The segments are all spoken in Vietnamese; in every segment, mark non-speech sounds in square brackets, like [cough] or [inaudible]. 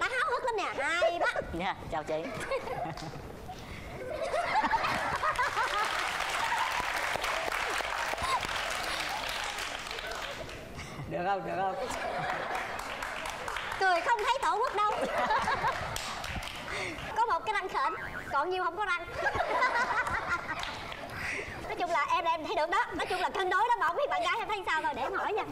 bà háo hức lắm nè hay đó [laughs] Nha, chào chị. Được không được không? Cười không thấy tổ quốc đâu. [laughs] Có một cái răng khểnh còn nhiều không có răng. [laughs] Nói chung là em là em thấy được đó. Nói chung là cân đối đó mà không biết bạn gái em thấy sao rồi để em hỏi nha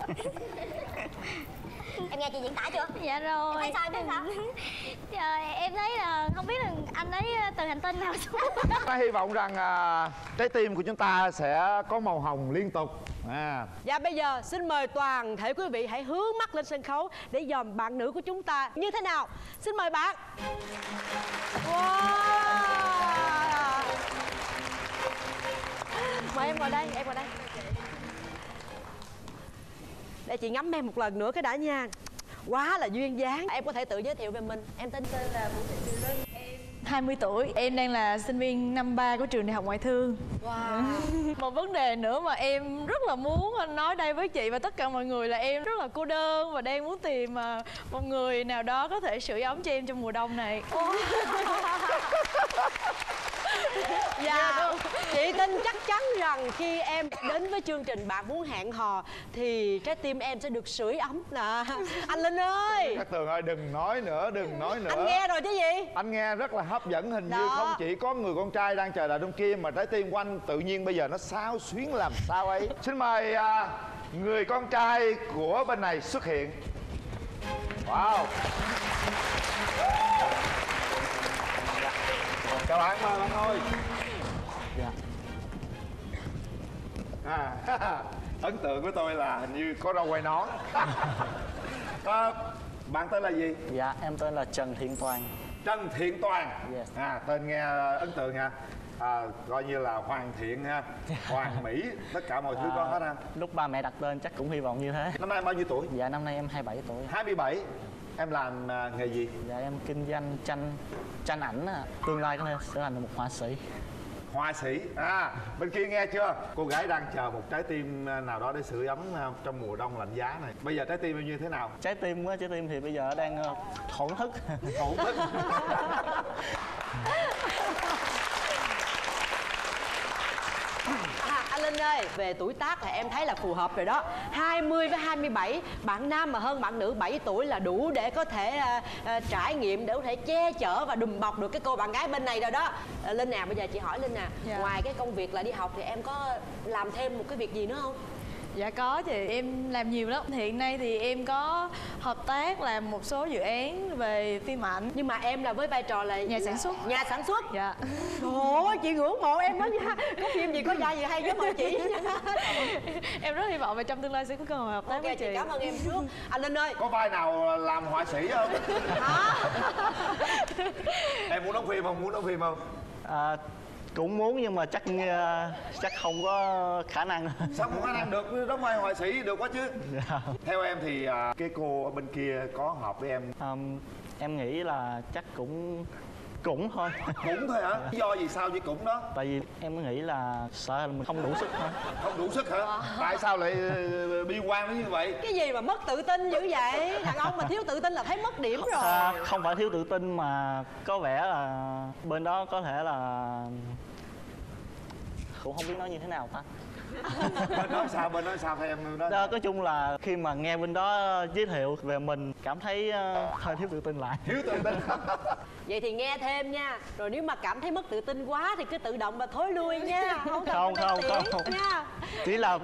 em nghe chị diễn tả chưa dạ rồi Em thấy sao, em thấy sao? [laughs] trời em thấy là không biết là anh ấy từ hành tinh nào [laughs] xuống Ta hy vọng rằng à, trái tim của chúng ta sẽ có màu hồng liên tục à. Và bây giờ xin mời toàn thể quý vị hãy hướng mắt lên sân khấu để dòm bạn nữ của chúng ta như thế nào. Xin mời bạn. Wow. Mời em ngồi đây, em ngồi đây. Để chị ngắm em một lần nữa cái đã nha. Quá là duyên dáng. Em có thể tự giới thiệu về mình. Em tên tên là Vũ Thị Kiều Linh. 20 tuổi, em đang là sinh viên năm 3 của trường Đại học Ngoại thương Wow. [laughs] Một vấn đề nữa mà em rất là muốn nói đây với chị và tất cả mọi người là em rất là cô đơn Và đang muốn tìm à, một người nào đó có thể sưởi ấm cho em trong mùa đông này [laughs] Dạ, chị tin chắc chắn rằng khi em đến với chương trình Bạn Muốn Hẹn Hò Thì trái tim em sẽ được sưởi ấm nè. Anh Linh ơi. Các tường ơi đừng nói nữa đừng nói nữa. Anh nghe rồi chứ gì? Anh nghe rất là hấp dẫn hình như Đó. không chỉ có người con trai đang chờ đợi trong kia mà trái tim của anh tự nhiên bây giờ nó sao xuyến làm sao ấy. [laughs] Xin mời à, người con trai của bên này xuất hiện. Wow. Chào bạn mời bạn ơi à, [laughs] ấn tượng của tôi là hình như có râu quay nón. [laughs] À, bạn tên là gì? Dạ, em tên là Trần Thiện Toàn. Trần Thiện Toàn. Yes. à, tên nghe ấn tượng nha. À, coi như là hoàn thiện ha [laughs] hoàn mỹ tất cả mọi thứ có hết ha. Lúc ba mẹ đặt tên chắc cũng hy vọng như thế. Năm nay bao nhiêu tuổi? Dạ, năm nay em 27 tuổi. 27 em làm à, nghề gì? Dạ, em kinh doanh tranh tranh ảnh ạ. Tương lai có thể sẽ thành một họa sĩ họa sĩ. À bên kia nghe chưa? Cô gái đang chờ một trái tim à, nào đó để sưởi ấm à, trong mùa đông lạnh giá này. Bây giờ trái tim em như thế nào? Trái tim á, trái tim thì bây giờ đang ờ, thổn thức. Thổn thức [laughs] à, Anh Linh ơi Về tuổi tác thì em thấy là phù hợp rồi đó 20 với 27 Bạn nam mà hơn bạn nữ 7 tuổi là đủ để có thể à, à, trải nghiệm Để có thể che chở và đùm bọc được cái cô bạn gái bên này rồi đó à, Linh nè bây giờ chị hỏi Linh nè Dạ. Ngoài cái công việc là đi học thì em có làm thêm một cái việc gì nữa không? Dạ có chị, em làm nhiều lắm Hiện nay thì em có hợp tác làm một số dự án về phim ảnh. Nhưng mà em là với vai trò là Nhà sản xuất. Nhà sản xuất. Dạ. Trời ơi chị ngưỡng mộ em đó nha. Có phim gì có vai gì hay giúp mời chị. [laughs] Em rất hy vọng là trong tương lai sẽ có cơ hội hợp tác Ok với chị chị. cảm ơn em trước. Anh Linh ơi. Có vai nào làm họa sĩ không? Hả? em muốn đóng phim không? Muốn đóng phim không? À, Cũng muốn nhưng mà chắc ờ, chắc không có khả năng. Sao không khả năng được? Đóng vai họa sĩ được quá chứ. Dạ. [laughs] theo em thì à, cái cô ở bên kia có hợp với em? Ờm, Em nghĩ là chắc cũng cũng thôi. Cũng thôi hả? Lý [laughs] do gì sao với cũng đó? Tại vì em nghĩ là sợ là mình không đủ sức thôi. Không đủ sức hả? Tại sao lại ờ, bi quan đến như vậy? Cái gì mà mất tự tin dữ vậy? Đàn ông mà thiếu tự tin là thấy mất điểm rồi. À, không phải thiếu tự tin mà có vẻ là bên đó có thể là cũng không biết nói như thế nào ta bên nói sao? Bên nói sao? Theo em đó. Đó, nói chung là khi mà nghe bên đó giới thiệu về mình cảm thấy ờ, hơi thiếu tự tin lại. Thiếu tự tin. [laughs] Vậy thì nghe thêm nha. Rồi nếu mà cảm thấy mất tự tin quá Thì cứ tự động mà thối lui nha. [laughs] Không cần Không, phải không, không. nha. Chỉ là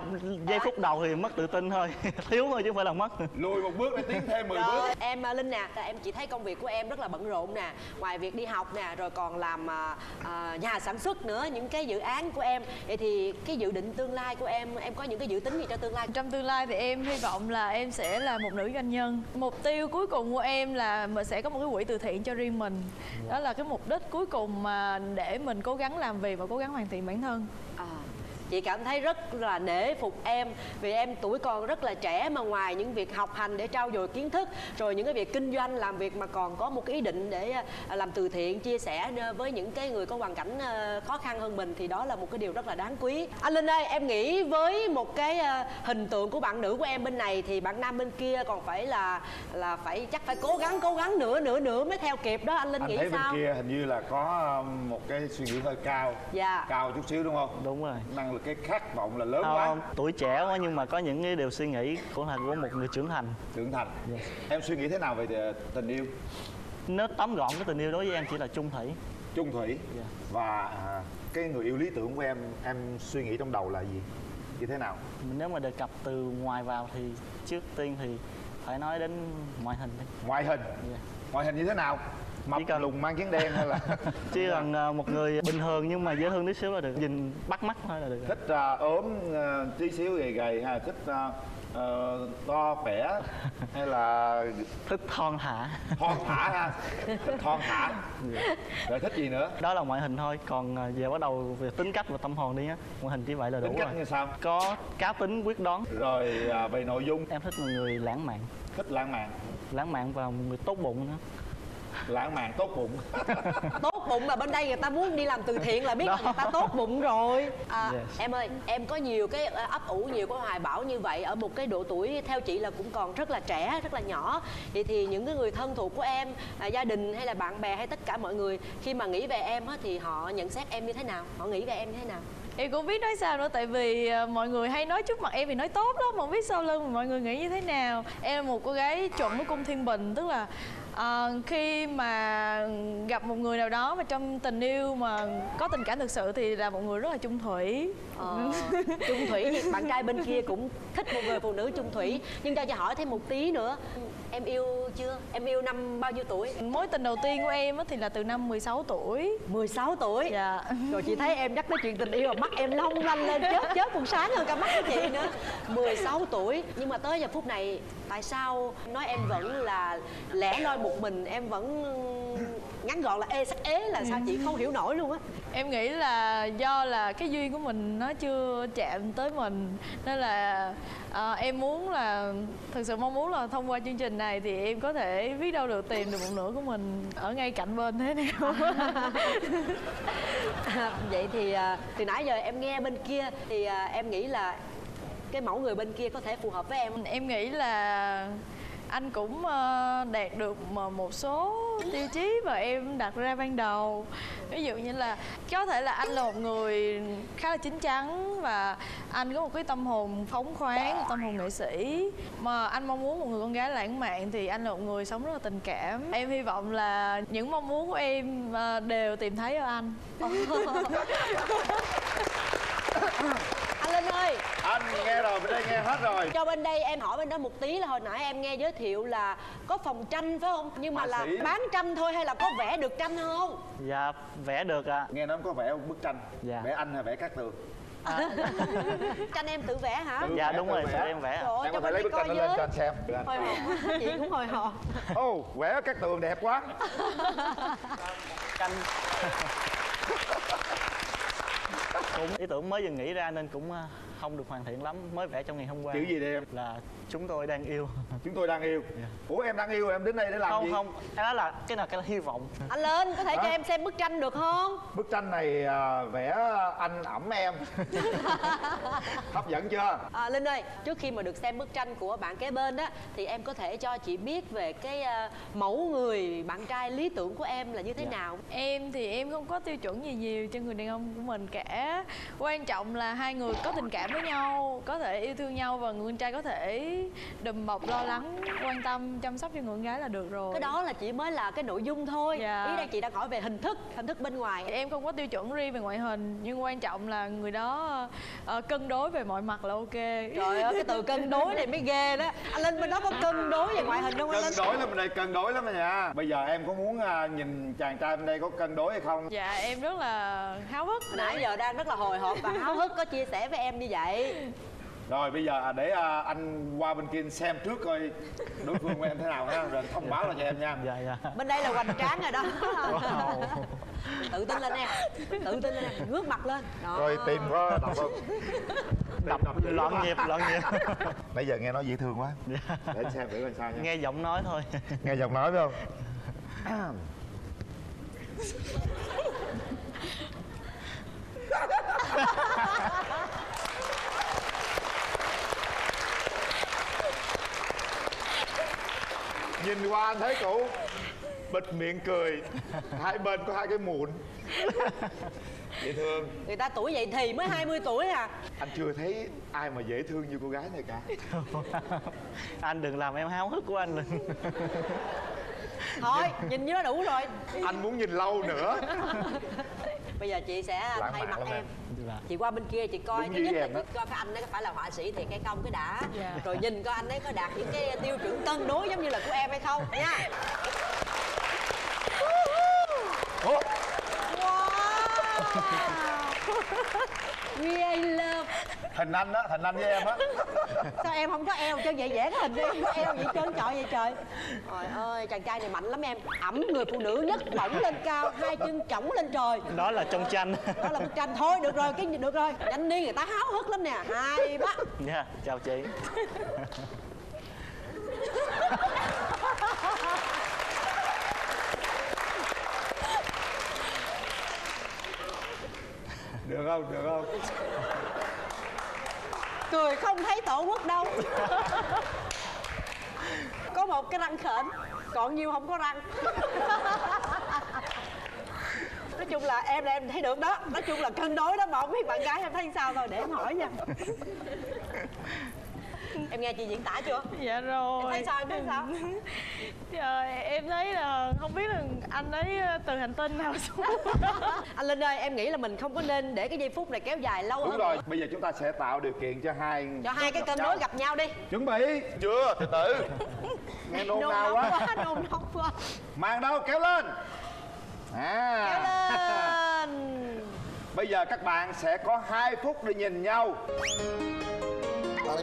giây phút đầu thì mất tự tin thôi. [laughs] Thiếu thôi chứ không phải là mất. Lùi một bước để tiến thêm 10 bước. Rồi, em à, Linh nè, em chỉ thấy công việc của em rất là bận rộn nè. Ngoài việc đi học nè, rồi còn làm à, à, nhà sản xuất nữa Những cái dự án của em. Vậy thì cái dự định tương lai của em Em có những cái dự tính gì cho tương lai? Trong tương lai thì em hy vọng là em sẽ là một nữ doanh nhân. Mục tiêu cuối cùng của em là mình sẽ có một cái quỹ từ thiện cho riêng mình. Đó là cái mục đích cuối cùng mà để mình cố gắng làm việc và cố gắng hoàn thiện bản thân. À, chị cảm thấy rất là nể phục em vì em tuổi còn rất là trẻ mà ngoài những việc học hành để trau dồi kiến thức rồi những cái việc kinh doanh làm việc mà còn có một cái ý định để à, làm từ thiện chia sẻ với những cái người có hoàn cảnh à, khó khăn hơn mình thì đó là một cái điều rất là đáng quý. Anh linh ơi em nghĩ với một cái à, hình tượng của bạn nữ của em bên này thì bạn nam bên kia còn phải là là phải chắc phải cố gắng cố gắng nữa nữa nữa mới theo kịp đó. Anh linh anh nghĩ thấy sao? bên kia hình như là có một cái suy nghĩ hơi cao. Dạ. cao chút xíu đúng không? Đúng rồi. Năng lực cái khát vọng là lớn không, quá. tuổi trẻ quá nhưng mà có những cái điều suy nghĩ cũng là của một người trưởng thành. Trưởng thành. Dạ. em suy nghĩ thế nào về ờ, tình yêu? Nếu tóm gọn cái tình yêu đối với em chỉ là chung thủy. Chung thủy. Dạ. và à, cái người yêu lý tưởng của em em suy nghĩ trong đầu là gì? Như thế nào? Nếu mà đề cập từ ngoài vào thì trước tiên thì phải nói đến ngoại hình đi. Ngoại hình. Dạ. ngoại hình như thế nào mập Chỉ cần- lùn mang chén đen hay là [laughs] chỉ cần ờ, một người bình thường nhưng mà dễ thương tí xíu là được. Nhìn bắt mắt thôi là được thích à, ốm à, tí xíu gầy gầy hay là thích à, ờ, to khỏe? [laughs] Hay là thích thon thả thon thả ha? Thích thon thả [laughs] rồi thích gì nữa? Đó là ngoại hình thôi. Còn về bắt đầu về tính cách và tâm hồn đi á ngoại hình chỉ vậy là đủ tính cách rồi. như sao? Có cá tính quyết đoán. Rồi à, về nội dung? Em thích một người lãng mạn. Thích lãng mạn. Lãng mạn và một người tốt bụng nữa lãng mạn tốt bụng. [laughs] Tốt bụng mà bên đây người ta muốn đi làm từ thiện là biết là Đó. người ta tốt bụng rồi. À, Yes. em ơi em có nhiều cái ờ, ấp ủ nhiều cái hoài bão như vậy ở một cái độ tuổi theo chị là cũng còn rất là trẻ rất là nhỏ. Vậy thì những cái người thân thuộc của em à, gia đình hay là bạn bè hay tất cả mọi người khi mà nghĩ về em á, thì họ nhận xét em như thế nào? Họ nghĩ về em như thế nào? Em cũng biết nói sao nữa tại vì ờ, mọi người hay nói trước mặt em thì nói tốt lắm mà không biết sau lưng mọi người nghĩ như thế nào. Em là một cô gái chuẩn với cung thiên bình tức là à, khi mà gặp một người nào đó mà trong tình yêu mà có tình cảm thực sự thì là một người rất là chung thủy. Ờ, chung thủy thì bạn trai bên kia cũng thích một người phụ nữ chung thủy. Nhưng cho cho hỏi thêm một tí nữa em yêu chưa? Em yêu năm bao nhiêu tuổi? Mối tình đầu tiên của em thì là từ năm 16 tuổi. 16 tuổi? Dạ. Rồi chị thấy em nhắc tới chuyện tình yêu mà mắt em long lanh lên chớp chớp còn sáng hơn cả mắt của chị nữa. 16 tuổi. Nhưng mà tới giờ phút này Tại sao nói em vẫn là lẻ loi một mình Em vẫn ngắn gọn là ê sắc ế là sao chị? Không hiểu nổi luôn á. Em nghĩ là do là cái duyên của mình nó chưa chạm tới mình. Nên là ờ, em muốn là thực sự mong muốn là thông qua chương trình này thì em có thể biết đâu được tìm được một nửa của mình ở ngay cạnh bên thế nào. [laughs] Vậy thì à, từ nãy giờ em nghe bên kia Thì à, em nghĩ là cái mẫu người bên kia có thể phù hợp với em. Em nghĩ là anh cũng ờ, đạt được một số tiêu chí mà em đặt ra ban đầu. Ví dụ như là có thể là anh là một người khá là chín chắn và anh có một cái tâm hồn phóng khoáng một tâm hồn nghệ sĩ. Mà anh mong muốn một người con gái lãng mạn thì anh là một người sống rất là tình cảm. Em hy vọng là những mong muốn của em ờ, đều tìm thấy ở anh. [laughs] [laughs] Anh Linh ơi! Anh nghe rồi bên đây nghe hết rồi. Cho bên đây em hỏi bên đó một tí là hồi nãy em nghe giới thiệu là có phòng tranh phải không? Nhưng mà Họa là sĩ. bán tranh thôi hay là có vẽ được tranh không? Dạ vẽ được ạ. Nghe nói có vẽ một bức tranh. Dạ. vẽ anh hay vẽ các tường [laughs] tranh em tự vẽ hả? Tự dạ vẽ, đúng rồi vẽ. em vẽ. Ạ. Trời ơi, em cho có thể lấy bức tranh lên cho anh xem. Hồi hộp chị cũng hồi hộp. Ô vẽ các tường đẹp quá. Tranh cũng ý tưởng mới vừa nghĩ ra nên cũng ờ, không được hoàn thiện lắm mới vẽ trong ngày hôm qua. Chữ gì đây em? Là chúng tôi đang yêu. Chúng tôi đang yêu. Ủa em đang yêu em đến đây để làm không gì? không. Cái đó là cái nào cái là hy vọng. Anh lên có thể cho Hả? em xem bức tranh được không? Bức tranh này à, vẽ anh ẩm em. [laughs] Hấp dẫn chưa? À, linh ơi trước khi mà được xem bức tranh của bạn kế bên đó thì em có thể cho chị biết về cái à, mẫu người bạn trai lý tưởng của em là như thế Dạ. nào? Em thì em không có tiêu chuẩn gì nhiều cho người đàn ông của mình cả. Quan trọng là hai người có tình cảm với nhau Có thể yêu thương nhau và người con trai có thể đùm bọc lo lắng Quan tâm chăm sóc cho người con gái là được rồi. Cái đó là chỉ mới là cái nội dung thôi. Dạ. ý đây chị đang hỏi về hình thức hình thức bên ngoài. Em không có tiêu chuẩn riêng về ngoại hình Nhưng quan trọng là người đó ờ, cân đối về mọi mặt là ok. Trời ơi cái từ cân đối này mới ghê đó. Anh linh bên đó có cân đối về ngoại hình không anh cân linh? đối lắm bên đây cân đối lắm nha bây giờ em có muốn à, nhìn chàng trai bên đây có cân đối hay không? Dạ em rất là háo hức. Nãy giờ đang rất là hồi hộp và háo hức có chia sẻ với em như vậy rồi bây giờ à, để à, anh qua bên kia xem trước coi đối phương của em thế nào ha. Rồi thông báo lại cho em nha. Dạ dạ. Bên đây là hoành tráng rồi đó. Wow. tự tin lên em. Tự tin lên em. Ngước mặt lên. Đó. rồi tìm có đọc không? Đập loạn nhịp loạn nhịp. Nãy giờ nghe nói dễ thương quá. Dạ. để xem thử coi sao nha. Nghe giọng nói thôi. Nghe giọng nói phải không [laughs] nhìn qua anh thấy cụ bịt miệng cười. Hai bên có hai cái mụn dễ thương. Người ta tuổi vậy thì mới 20 tuổi à. Anh chưa thấy ai mà dễ thương như cô gái này cả. [laughs] Anh đừng làm em háo hức của anh lên thôi nhìn như nó đủ rồi. Anh muốn nhìn lâu nữa [laughs] bây giờ chị sẽ Lãng thay mặt em em. Dạ. chị qua bên kia chị coi Đúng thứ nhất là chị coi cái anh ấy có phải là họa sĩ thiệt hay không cái đã Dạ. rồi nhìn coi anh ấy có đạt những cái tiêu chuẩn cân đối giống như là của em hay không nha Ủa, wow [laughs] we I love. Hình anh đó hình anh với em á. Sao em không có eo chân vậy dễ cái hình em có eo vậy trơn trọi vậy trời. Trời ơi chàng trai này mạnh lắm em. Ẩm người phụ nữ nhấc bổng lên cao hai chân chổng lên trời. Đó là trong tranh. Đó là bức tranh thôi được rồi cái gì được rồi. Nhanh đi người ta háo hức lắm nè. Hai ba dạ chào chị [laughs] được không? Được không? Cười không thấy tổ quốc đâu. Có một cái răng khểnh, còn nhiều không có răng. Nói chung là em là em thấy được đó. Nói chung là cân đối đó, mà không biết bạn gái em thấy sao thôi, để em hỏi nha em nghe chị diễn tả chưa? Dạ rồi. Em thấy sao em thấy sao? [laughs] Trời, em thấy là không biết là anh ấy từ hành tinh nào [laughs] xuống. [laughs] Anh linh ơi em nghĩ là mình không có nên để cái giây phút này kéo dài lâu đúng hơn. rồi bây giờ chúng ta sẽ tạo điều kiện cho hai cho hai cái cân đối gặp nhau đi. Chuẩn bị. Chưa từ từ. Nghe nôn nao quá. quá nôn nóng quá. Mang đâu kéo lên. À. Kéo lên. Bây giờ các bạn sẽ có 2 phút để nhìn nhau bắt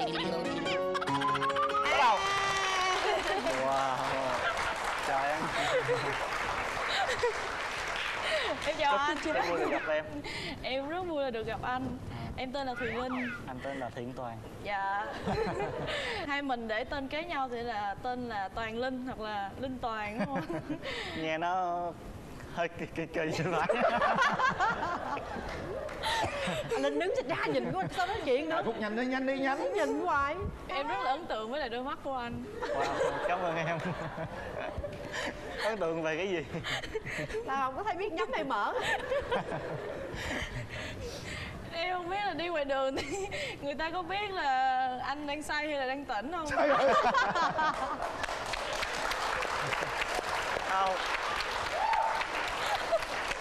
đầu wow chào em em chào anh. rất vui được gặp em. Em rất vui là được gặp anh. Em tên là thùy linh. Anh tên là thiện toàn. Dạ. [laughs] Hai mình để tên kế nhau thì là tên là toàn linh hoặc là linh toàn đúng không? [laughs] Nghe nó hơi kỳ kỳ kỳ anh [laughs] linh đứng ra nhìn quá sao nói chuyện nữa? Hai phút nhanh đi nhanh đi nhanh. Nhìn hoài. Em rất là ấn tượng với lại đôi mắt của anh. Wow, cảm ơn em. Ấn tượng về cái gì? Là không có thấy biết nhắm hay mở? Em không biết là đi ngoài đường thì người ta có biết là anh đang say hay là đang tỉnh không? Không [laughs]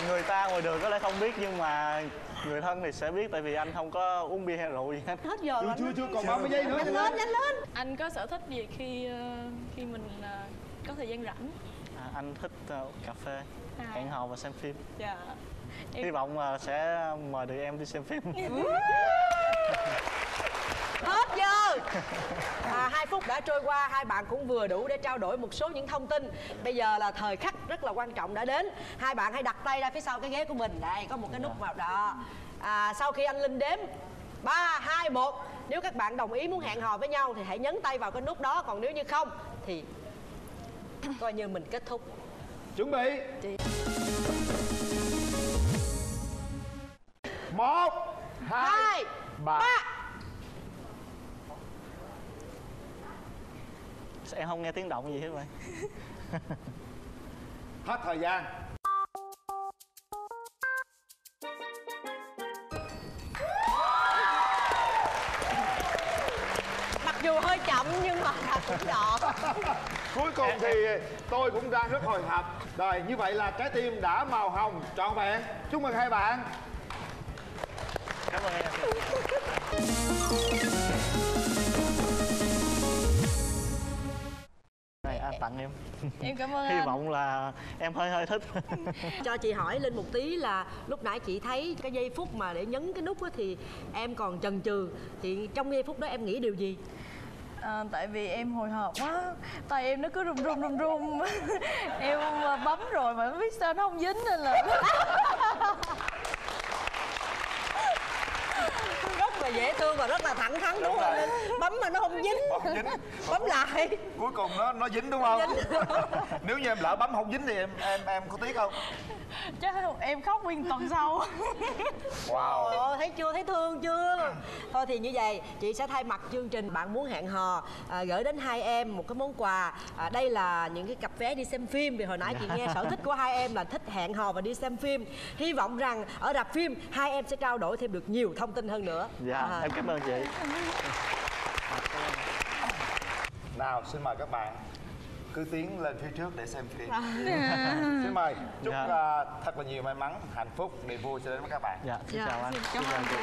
người ta ngoài đường có lẽ không biết nhưng mà người thân thì sẽ biết tại vì anh không có uống bia hay rượu gì hết. Hết giờ rồi. chưa chưa chưa còn 30 giây nữa. Nhanh lên nhanh lên. Anh có sở thích gì khi ờ, khi mình ờ, có thời gian rảnh? À, anh thích ờ, cà phê À. hẹn hò và xem phim. Dạ. Hy em vọng ờ, sẽ mời được em đi xem phim hết giờ. À, hai phút đã trôi qua hai bạn cũng vừa đủ để trao đổi một số những thông tin. Bây giờ là thời khắc rất là quan trọng đã đến. Hai bạn hãy đặt tay ra phía sau cái ghế của mình. Đây có một cái nút vào đó. À, sau khi anh linh đếm ba hai một. Nếu các bạn đồng ý muốn hẹn hò với nhau thì hãy nhấn tay vào cái nút đó. Còn nếu như không thì coi như mình kết thúc. Chuẩn bị. Một hai hai ba. ba Sao em không nghe tiếng động gì hết vậy [laughs] hết thời gian. Mặc dù hơi chậm nhưng mà là cũng đọt [laughs] cuối cùng thì tôi cũng đang rất hồi hộp. Rồi như vậy là trái tim đã màu hồng trọn vẹn. Chúc mừng hai bạn. Cảm ơn em [laughs] tặng em. [laughs] Em cảm ơn hy anh. vọng là em hơi hơi thích. [laughs] Cho chị hỏi lên một tí là lúc nãy chị thấy cái giây phút mà để nhấn cái nút á thì em còn chần chừ thì trong giây phút đó em nghĩ điều gì? À, tại vì em hồi hộp quá tay em nó cứ run run run run. [laughs] Em à, bấm rồi mà không biết sao nó không dính nên là rất là dễ thương và rất là thẳng thắn đúng, không? rồi. bấm mà nó không dính. Không dính. bấm lại. Cuối cùng nó nó dính đúng không? [laughs] Nếu như em lỡ bấm không dính thì em em em có tiếc không? Chắc em khóc nguyên tuần sau. [laughs] Wow. Ồ, thấy chưa? Thấy thương chưa? Thôi thì như vậy chị sẽ thay mặt chương trình bạn muốn hẹn hò à, gửi đến hai em một cái món quà. À, đây là những cái cặp vé đi xem phim. Vì hồi nãy chị nghe sở thích của hai em là thích hẹn hò và đi xem phim. Hy vọng rằng ở rạp phim hai em sẽ trao đổi thêm được nhiều thông tin hơn nữa. Dạ À. em cảm ơn chị. Nào xin mời các bạn cứ tiến lên phía trước để xem phim. Xin mời. Chúc Dạ. à, thật là nhiều may mắn hạnh phúc niềm vui sẽ đến với các bạn. Dạ xin chào anh. cảm Xin chào ơn chị